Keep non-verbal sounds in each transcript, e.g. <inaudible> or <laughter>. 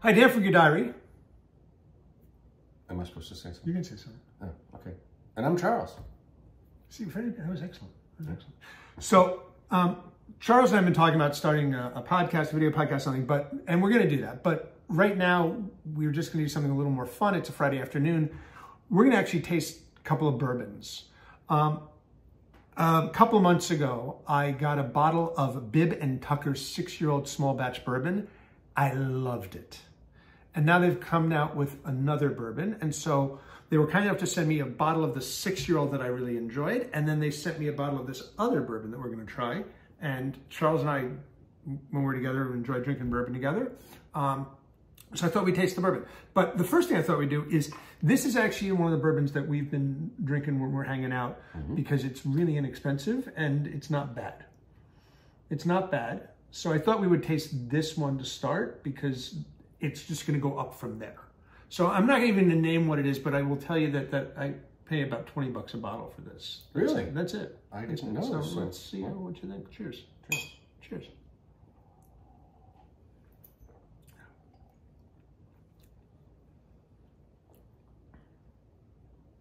Hi, Dan from Gear Diary. Am I supposed to say something? You can say something. Oh, okay. And I'm Charles. See, very, that was excellent. That was excellent. So, um, Charles and I have been talking about starting a, a podcast, a video podcast, something, but, and we're going to do that. But right now, we're just going to do something a little more fun. It's a Friday afternoon. We're going to actually taste a couple of bourbons. Um, a couple of months ago, I got a bottle of Bib and Tucker's six-year-old small batch bourbon. I loved it. And now they've come out with another bourbon. And so they were kind enough to send me a bottle of the six-year-old that I really enjoyed. And then they sent me a bottle of this other bourbon that we're going to try. And Charles and I, when we're together, enjoy drinking bourbon together. Um, so I thought we'd taste the bourbon. But the first thing I thought we'd do is, this is actually one of the bourbons that we've been drinking when we're hanging out mm-hmm. because it's really inexpensive and it's not bad. It's not bad. So I thought we would taste this one to start because it's just gonna go up from there. So I'm not even gonna name what it is, but I will tell you that, that I pay about 20 bucks a bottle for this. Really? That's it. I didn't know. So, let's see what you think. Cheers. Cheers. Cheers.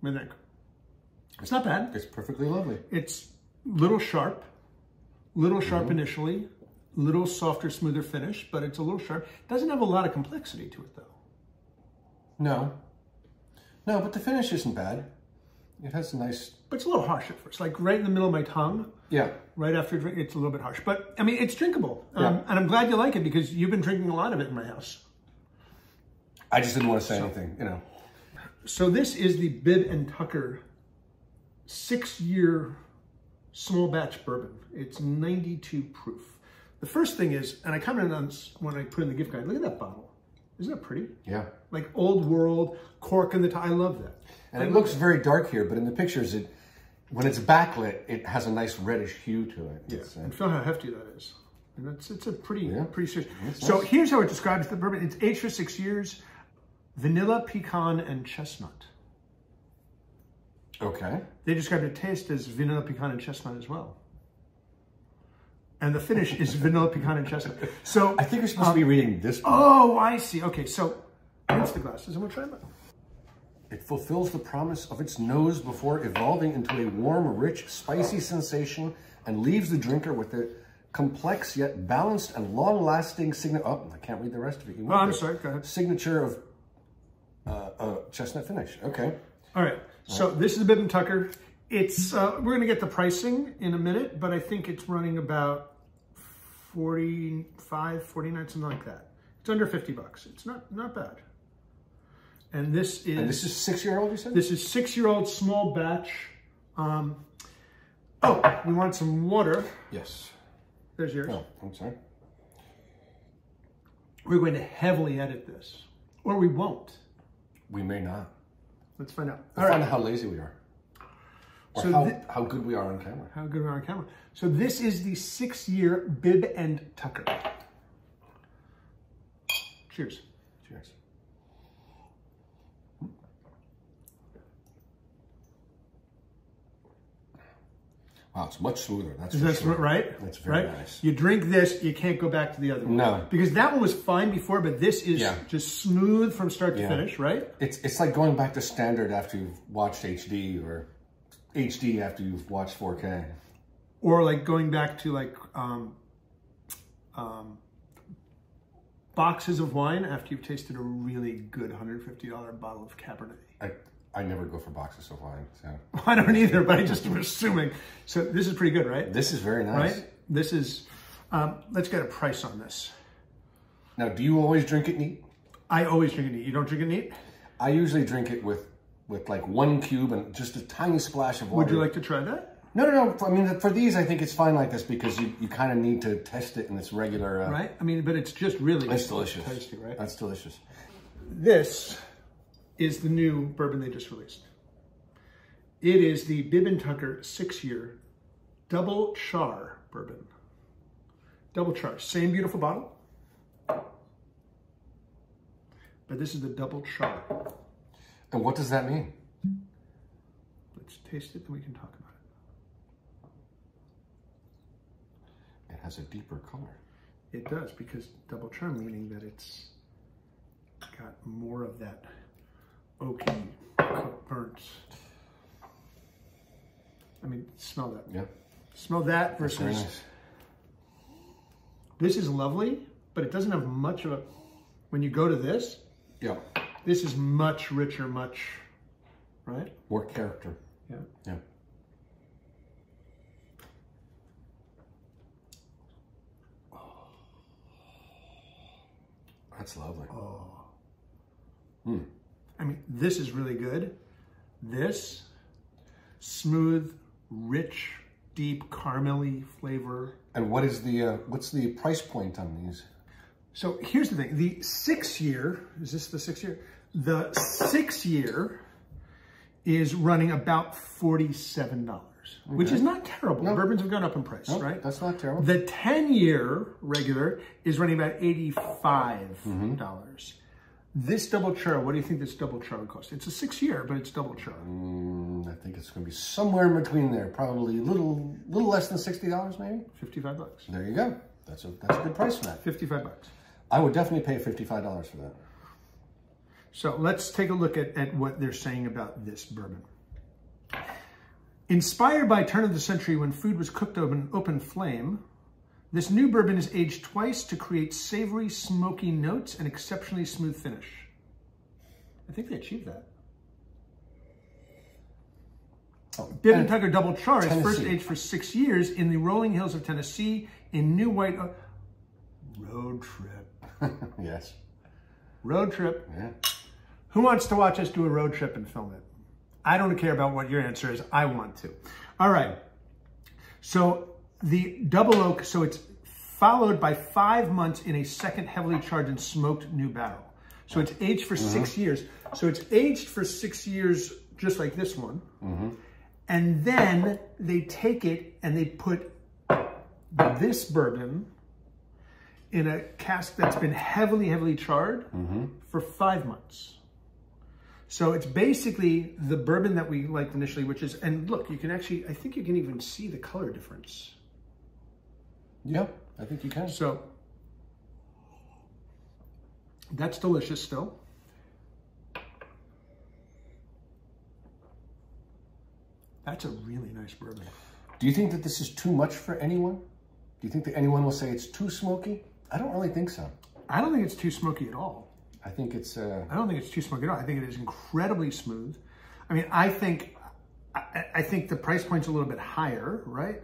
What do you think? It's not bad. It's perfectly lovely. It's little sharp, little sharp mm -hmm. initially, little softer, smoother finish, but it's a little sharp. Doesn't have a lot of complexity to it though. No. No, but the finish isn't bad. It has a nice... But it's a little harsh at first, like right in the middle of my tongue. Yeah. Right after drink, it's a little bit harsh. But, I mean, it's drinkable. Um, yeah. And I'm glad you like it because you've been drinking a lot of it in my house. I just didn't want to say so, anything, you know. So this is the Bib and Tucker six-year small batch bourbon. It's 92 proof. The first thing is, and I commented on when I put in the gift guide, look at that bottle. Isn't that pretty? Yeah. Like old world, cork in the top. I love that. And I it looks that. very dark here, but in the pictures, it when it's backlit, it has a nice reddish hue to it. Yeah, uh, and feel how hefty that is. And it's, it's a pretty, yeah. pretty serious. so nice. here's how it describes the bourbon. It's aged for six years vanilla, pecan, and chestnut. Okay. They describe the taste as vanilla, pecan, and chestnut as well. And the finish is vanilla, pecan, and chestnut. So I think you're supposed um, to be reading this. One. Oh, I see. Okay, so rinse the glasses and we'll try them. It fulfills the promise of its nose before evolving into a warm, rich, spicy sensation and leaves the drinker with a complex yet balanced and long-lasting signature. Oh, I can't read the rest of it. You oh, I'm sorry. Go ahead. Signature of uh, uh, chestnut finish. Okay. All right. So All right. this is a Bib and Tucker. It's uh, we're going to get the pricing in a minute, but I think it's running about 45, 49, something like that. It's under 50 bucks. It's not not bad. And this is and this is six year old. You said this is six year old small batch. Um, oh, we want some water. Yes. There's yours. Oh, I'm sorry. We're going to heavily edit this, or we won't. We may not. Let's find out. We'll All find right. out how lazy we are. Or so how, how good we are on camera. How good we are on camera. So this is the six-year Bib and Tucker. Cheers. Cheers. Wow, it's much smoother. That's, That's sure. right. That's very right? nice. You drink this, you can't go back to the other one. No. Because that one was fine before, but this is yeah. just smooth from start to yeah. finish, right? It's it's like going back to standard after you've watched HD or HD after you've watched 4K. Or like going back to like um, um, boxes of wine after you've tasted a really good $150 bottle of Cabernet. I, I never go for boxes of wine. So. <laughs> I don't either, but I just am assuming. So this is pretty good, right? This is very nice. Right? This is, um, let's get a price on this. Now, do you always drink it neat? I always drink it neat. You don't drink it neat? I usually drink it with, with like one cube and just a tiny splash of water. Would you like to try that? No, no, no. I mean, for these, I think it's fine like this because you, you kind of need to test it in its regular... Uh, right? I mean, but it's just really... It's delicious. Tasty, right? That's delicious. This is the new bourbon they just released. It is the Bib and Tucker six-year double char bourbon. Double char, same beautiful bottle, but this is the double char. And what does that mean? Let's taste it, then we can talk about it. It has a deeper color. It does, because double char meaning that it's got more of that oaky burnt. I mean, smell that. Yeah. Smell that versus. nice. This is lovely, but it doesn't have much of a. When you go to this, Yeah. This is much richer, much. Right? More character. Yeah. Yeah. That's lovely. I mean, this is really good. This, smooth, rich, deep, caramely flavor. And what is the uh, what's the price point on these? So here's the thing. The six year, is this the six year? The six year is running about $47, which is not terrible. Bourbons have gone up in price, No, right? That's not terrible. The 10 year regular is running about $85. dollars This double char, what do you think this double char would cost? It's a six year, but it's double char. Mm, I think it's going to be somewhere in between there. Probably a little little less than sixty dollars, maybe. 55 bucks. There you go. That's a that's a good price for that. 55 bucks. I would definitely pay fifty five dollars for that. So let's take a look at, at what they're saying about this bourbon. Inspired by turn of the century when food was cooked over an open flame, this new bourbon is aged twice to create savory, smoky notes and exceptionally smooth finish. I think they achieved that. Oh, Bib and Tucker Double Char is first aged for six years in the rolling hills of Tennessee in New White Oak. Road trip. <laughs> yes. Road trip. Yeah. Who wants to watch us do a road trip and film it? I don't care about what your answer is. I want to. All right. So the double oak, so it's followed by five months in a second heavily charged and smoked new barrel. So it's aged for six mm-hmm. years. So it's aged for six years, just like this one. Mm-hmm. And then they take it and they put this bourbon in a cask that's been heavily, heavily charred mm-hmm. for five months. So it's basically the bourbon that we liked initially, which is, and look, you can actually, I think you can even see the color difference. Yeah. I think you can. So that's delicious still. That's a really nice bourbon. Do you think that this is too much for anyone? Do you think that anyone will say it's too smoky? I don't really think so. I don't think it's too smoky at all. I think it's uh, I don't think it's too smoky at all. I think it is incredibly smooth. I mean, I think I, I think the price point's a little bit higher, right?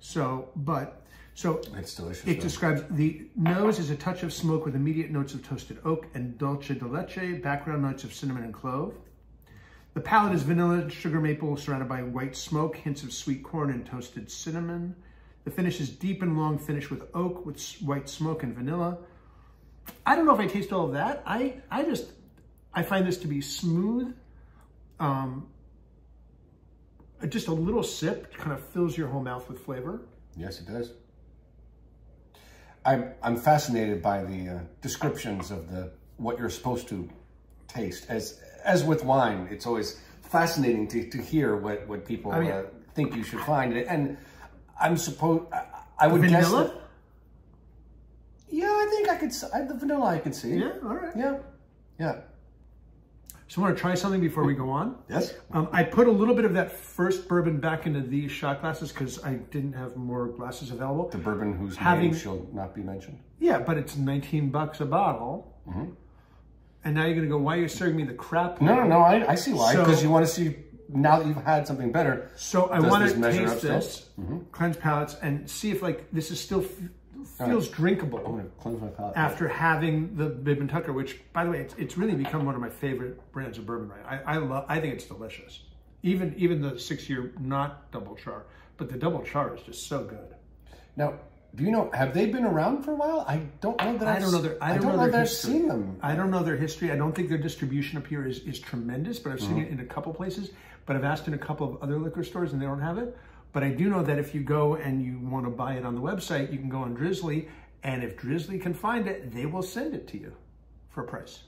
So, but so it's delicious. it though. describes the nose is a touch of smoke with immediate notes of toasted oak and dulce de leche, background notes of cinnamon and clove. The palate is vanilla, sugar maple, surrounded by white smoke, hints of sweet corn and toasted cinnamon. The finish is deep and long finish with oak, with white smoke and vanilla. I don't know if I taste all of that. I, I just, I find this to be smooth. Um, just a little sip kind of fills your whole mouth with flavor. Yes, it does. I'm I'm fascinated by the uh, descriptions of the what you're supposed to taste. As as with wine, it's always fascinating to, to hear what what people mean- uh, think you should find. And I'm supposed I, I would guess Vanilla? that. Yeah, I think I could. s- I, the vanilla I can see. Yeah, all right. yeah, yeah. So I want to try something before we go on. Yes. Um, I put a little bit of that first bourbon back into these shot glasses because I didn't have more glasses available. The bourbon whose Having- name shall not be mentioned. Yeah, but it's 19 bucks a bottle. And now you're going to go, why are you serving me the crap? No, no, no. I, I see why. So- Because you want to see now that you've had something better. So I want to taste up still? this, cleanse palates, and see if like this is still feels drinkable. I'm gonna cleanse my palate. after having the Bib and Tucker, which, by the way, it's, it's really become one of my favorite brands of bourbon. Right, I I, love, I think it's delicious. Even even the six year not double char, but the double char is just so good. Now, do you know? Have they been around for a while? I don't know that. I I've don't know their I don't, know, that their I've seen them. I don't know their history. I don't think their distribution up here is is tremendous, but I've seen Mm-hmm. it in a couple places. But I've asked in a couple of other liquor stores and they don't have it. But I do know that if you go and you want to buy it on the website, you can go on Drizly, and if Drizly can find it, they will send it to you for a price.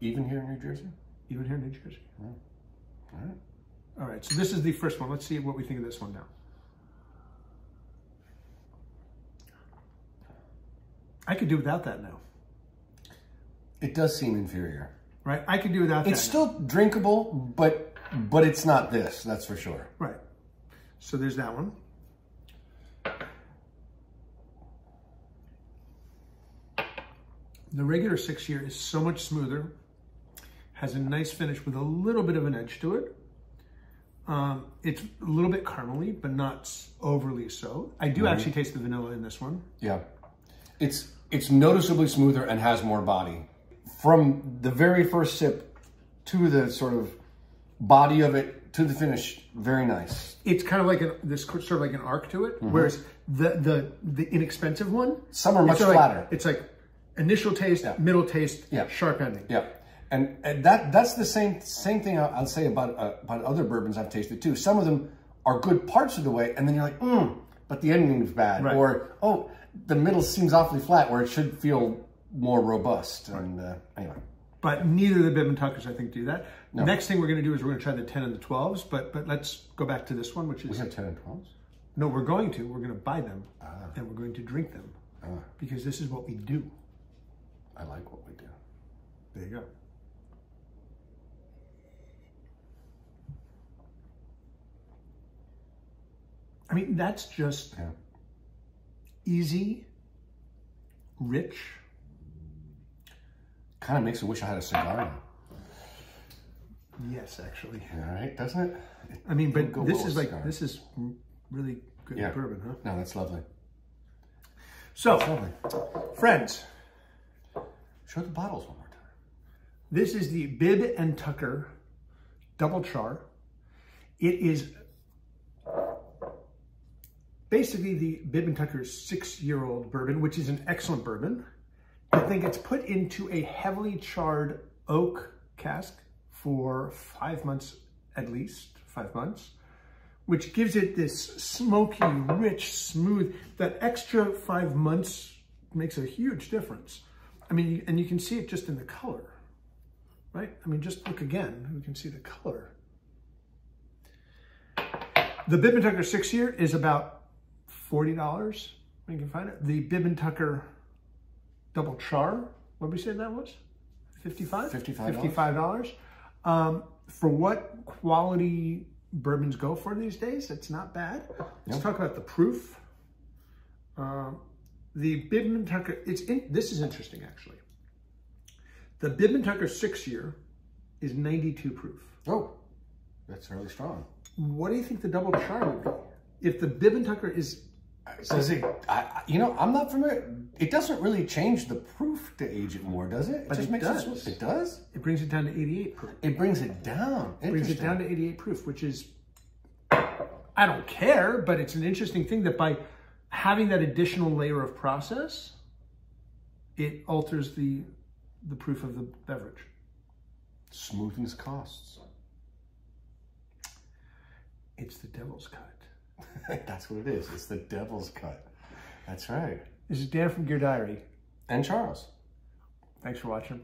Even here in New Jersey. even here in New Jersey. All right. All right, so this is the first one. Let's see what we think of this one now. I could do without that now. It does seem inferior. Right? I could do without It's that. It's still drinkable, but but it's not this, that's for sure. Right. So there's that one. The regular six year is so much smoother, has a nice finish with a little bit of an edge to it. Um, it's a little bit caramely, but not overly so. I do actually taste the vanilla in this one. Yeah. It's it's noticeably smoother and has more body. From the very first sip to the sort of body of it to the finish, very nice. It's kind of like an, this sort of like an arc to it, whereas the the the inexpensive one, Some are much it's like- flatter. it's like initial taste, middle taste, Yeah. sharp ending. Yeah, and, and that that's the same same thing I'll, I'll say about uh, about other bourbons I've tasted too. Some of them are good parts of the way, and then you're like, mm, but the ending is bad, Right. or oh, the middle seems awfully flat, where it should feel more robust. And uh, anyway, But neither the Bib and Tuckers, I think, do that. Next thing we're going to do is we're going to try the 10 and the 12s, but but let's go back to this one, which is... we have ten and twelves. no, we're going to. We're going to buy them, and we're going to drink them, Ah. because this is what we do. I like what we do. There you go. I mean, that's just Yeah. easy, rich. Kind of makes me wish I had a cigar. now. Yes, actually. All right, doesn't it? It- I mean, but this well is like cigar. this is really good Yeah. bourbon, huh? No, that's lovely. So, Lovely. friends, Show the bottles one more time. this is the Bib and Tucker Double Char. It is basically the Bib and Tucker six-year-old bourbon, which is an excellent bourbon. I think it's put into a heavily charred oak cask for five months at least, five months, which gives it this smoky, rich, smooth. That extra five months makes a huge difference. I mean, and you can see it just in the color, right? I mean, just look again, we can see the color. The Bib and Tucker six year is about $40 when you can find it. The Bib and Tucker double char, what did we say that was? 55 $55. $55. Um, for what quality bourbons go for these days, it's not bad. Let's talk about the proof. Um, the Bib and Tucker, it's in, this is interesting actually. The Bib and Tucker six year is 92 proof. Oh, that's really strong. What do you think the double char would be? If the Bib and Tucker is, Does it? I, I- you know, I'm not familiar. It doesn't really change the proof to age it more, does it? It But just it makes does. it. It does. it brings it down to 88 proof. It brings it down. It brings it down to 88 proof, which is, I don't care, but it's an interesting thing that by having that additional layer of process, it alters the the proof of the beverage. Smoothens costs. It's the devil's cut. <laughs> that's what it is. It's the devil's cut. That's right. This is Dan from Gear Diary. And Charles. Thanks for watching.